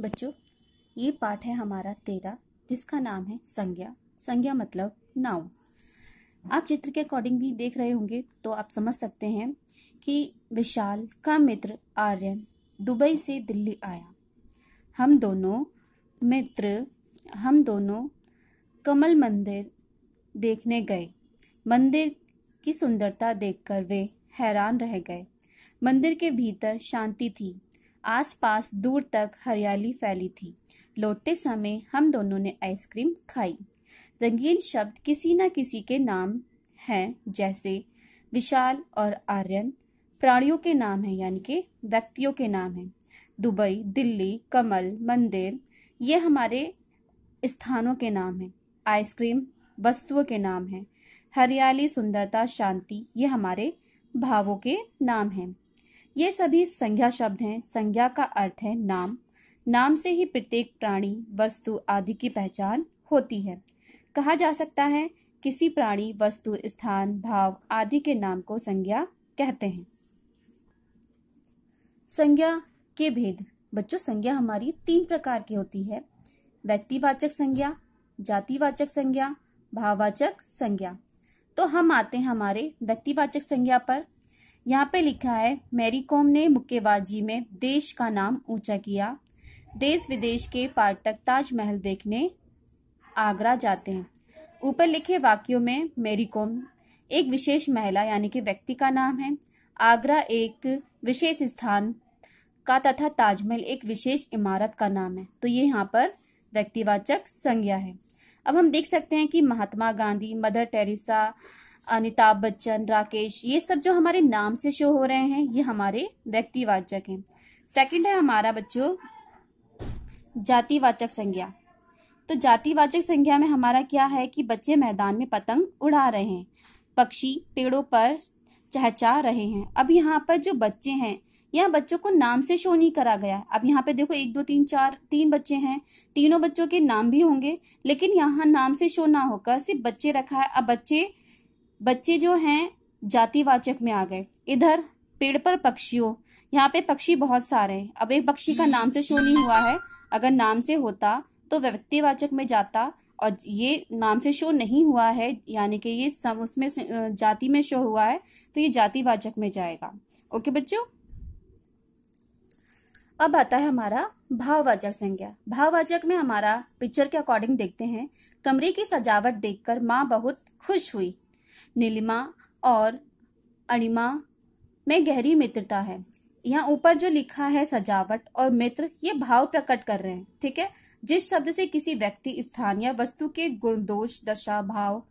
बच्चों, ये पाठ है हमारा तेरा, जिसका नाम है संज्ञा। संज्ञा मतलब नाउन। आप चित्र के अकॉर्डिंग भी देख रहे होंगे तो आप समझ सकते हैं कि विशाल का मित्र आर्यन दुबई से दिल्ली आया। हम दोनों मित्र, हम दोनों कमल मंदिर देखने गए। मंदिर की सुंदरता देखकर वे हैरान रह गए। मंदिर के भीतर शांति थी। आसपास दूर तक हरियाली फैली थी। लौटते समय हम दोनों ने आइसक्रीम खाई। रंगीन शब्द किसी न किसी के नाम हैं, जैसे विशाल और आर्यन। प्राणियों के नाम हैं, यानी कि व्यक्तियों के नाम हैं। दुबई, दिल्ली, कमल, मंदिर, ये हमारे स्थानों के नाम हैं। आइसक्रीम वस्तुओं के नाम हैं। हरियाली, सुंदरता, शांति, ये हमारे भावों के नाम हैं। ये सभी संज्ञा शब्द हैं, संज्ञा का अर्थ है नाम। नाम से ही प्रत्येक प्राणी, वस्तु आदि की पहचान होती है। कहा जा सकता है, किसी प्राणी, वस्तु, स्थान, भाव आदि के नाम को संज्ञा कहते हैं। संज्ञा के भेद। बच्चों, संज्ञा हमारी तीन प्रकार की होती है। व्यक्तिवाचक संज्ञा, जातिवाचक संज्ञा, भाववाचक संज्ञा। तो हम आते हैं हमारे व्यक्तिवाचक संज्ञा पर। यहाँ पे लिखा है मैरी कॉम ने मुक्केबाजी में देश का नाम ऊँचा किया। देश विदेश के पर्यटक ताजमहल देखने आगरा जाते हैं। ऊपर लिखे वाक्यों में मैरी कॉम एक विशेष महिला यानी कि व्यक्ति का नाम है। आगरा एक विशेष स्थान का तथा ताजमहल एक विशेष इमारत का नाम है। तो ये यहाँ पर व्यक्तिवाचक संज्ञा है। अब हम देख सकते हैं कि महात्मा गांधी, मदर टेरेसा अमिताभ बच्चन, राकेश, ये सब जो हमारे नाम से शो हो रहे हैं, ये हमारे व्यक्तिवाचक हैं। सेकंड है हमारा बच्चों, जातिवाचक संज्ञा। तो जातिवाचक संज्ञा में हमारा क्या है कि बच्चे मैदान में पतंग उड़ा रहे हैं, पक्षी पेड़ों पर चहचा रहे हैं। अब यहाँ पर जो बच्चे हैं, यहाँ बच्चों को नाम से शो नहीं करा गया। अब यहाँ पे देखो, एक, दो, तीन, चार, तीन बच्चे हैं, तीनों बच्चों के नाम भी होंगे, लेकिन यहाँ नाम से शो ना होकर सिर्फ़ बच्चे रखा है। अब बच्चे बच्चे जो हैं, जातिवाचक में आ गए। इधर, पेड़ पर पक्षियों। यहाँ पे पक्षी बहुत सारे हैं। अब एक पक्षी का नाम से शो नहीं हुआ है। अगर नाम से होता तो व्यक्तिवाचक में जाता। और ये नाम से शो नहीं हुआ है, यानी कि ये सब उसमें जाति में शो हुआ है तो ये जातिवाचक में जाएगा। ओके बच्चों? अब आता है हमारा भाववाचक संज्ञा। भाववाचक में हमारा पिक्चर के अकॉर्डिंग देखते हैं। कमरे की सजावट देखकर माँ बहुत खुश हुई। नीलिमा और अणिमा में गहरी मित्रता है। यहाँ ऊपर जो लिखा है सजावट और मित्र, ये भाव प्रकट कर रहे हैं, ठीक है? जिस शब्द से किसी व्यक्ति स्थान या वस्तु के गुण, दोष, दशा, भाव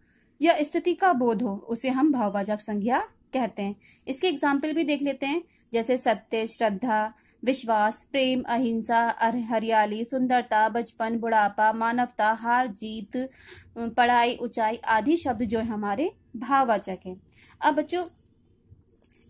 या स्थिति का बोध हो, उसे हम भाववाचक संज्ञा कहते हैं। इसके एग्ज़ाम्पल भी देख लेते हैं, जैसे सत्य, श्रद्धा, विश्वास, प्रेम, अहिंसा हरियाली, सुंदरता, बचपन, बुढ़ापा, मानवता, हार, जीत, पढ़ाई, ऊंचाई आदि शब्द जो है हमारे भाववाचक है। अब बच्चों,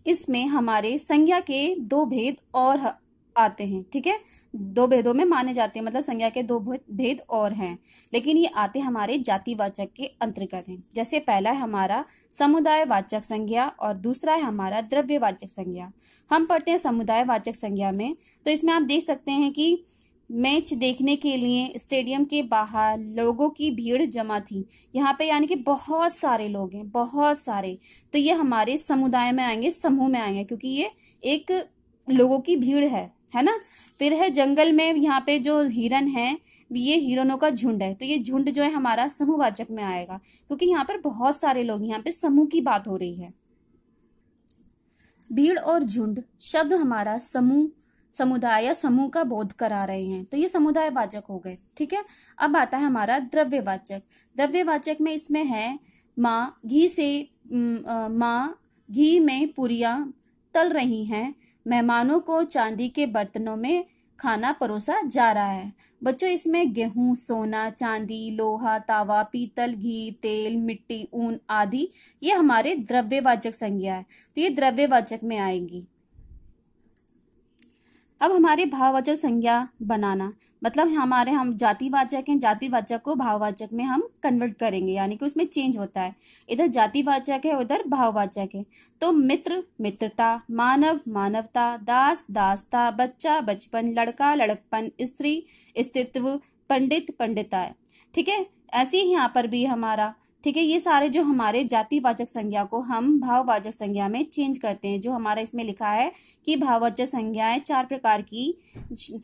इसमें हमारे संज्ञा के दो भेद और आते हैं, ठीक है? दो भेदों में माने जाते हैं मतलब संज्ञा के दो भेद और हैं। लेकिन ये आते हमारे जातिवाचक के अंतर्गत हैं। जैसे पहला है हमारा समुदाय वाचक संज्ञा और दूसरा है हमारा द्रव्यवाचक संज्ञा। हम पढ़ते हैं समुदाय वाचक संज्ञा में तो इसमें आप देख सकते हैं कि मैच देखने के लिए स्टेडियम के बाहर लोगों की भीड़ जमा थी। यहाँ पे यानी कि बहुत सारे लोग हैं, बहुत सारे। तो ये हमारे समुदाय में आएँगे, समूह में आएँगे, क्योंकि ये एक लोगों की भीड़ है है ना? फिर है जंगल में यहाँ पे जो हिरन है, ये हिरनों का झुंड है। तो ये झुंड जो है हमारा समूहवाचक में आएगा, क्योंकि यहाँ पर बहुत सारे लोग यहाँ पे समूह की बात हो रही है। भीड़ और झुंड शब्द हमारा समूह समुदाय या समूह का बोध करा रहे हैं। तो ये समुदाय वाचक हो गए, ठीक है? अब आता है हमारा द्रव्यवाचक द्रव्यवाचक में इसमें है माँ, घी से माँ, घी में पुरिया तल रही हैं। मेहमानों को चांदी के बर्तनों में खाना परोसा जा रहा है। बच्चों, इसमें गेहूँ, सोना, चांदी, लोहा, तावा, पीतल, घी, तेल, मिट्टी, ऊन आदि, ये हमारे द्रव्यवाचक संज्ञा है। तो ये द्रव्यवाचक में आएँगी। अब हमारे भाववाचक संज्ञा बनाना। मतलब हमारे, हम जातिवाचक हैं, जातिवाचक को भाववाचक में हम कन्वर्ट करेंगे, यानी कि उसमें चेंज होता है। इधर जातिवाचक है, उधर भाववाचक है। तो मित्र, मित्रता, मानव, मानवता, दास, दासता, बच्चा, बचपन, लड़का, लड़कपन, स्त्री, स्तित्व, पंडित, पंडिताय। ठीक है? ऐसे ही यहाँ पर भी हमारा ठीक है, ये सारे जो हमारे जातिवाचक संज्ञा को हम भाववाचक संज्ञा में चेंज करते हैं। जो हमारा इसमें लिखा है कि भाववाचक संज्ञाएँ चार प्रकार की,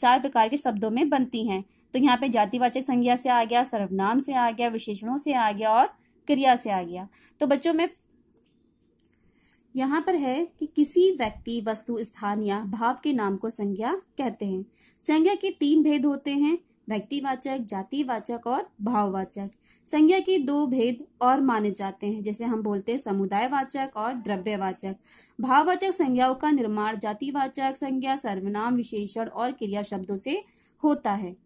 चार प्रकार के शब्दों में बनती हैं। तो यहाँ पे जातिवाचक संज्ञा से आ गया, सर्वनाम से आ गया, विशेषणों से आ गया और क्रिया से आ गया। तो बच्चों में यहाँ पर है कि किसी व्यक्ति, वस्तु, स्थान या भाव के नाम को संज्ञा कहते हैं। संज्ञा के तीन भेद होते हैं, व्यक्तिवाचक, जातिवाचक और भाववाचक। संज्ञा की दो भेद और माने जाते हैं, जैसे हम बोलते हैं समुदायवाचक और द्रव्यवाचक। भाववाचक संज्ञाओं का निर्माण जातिवाचक संज्ञा, सर्वनाम, विशेषण और क्रिया शब्दों से होता है।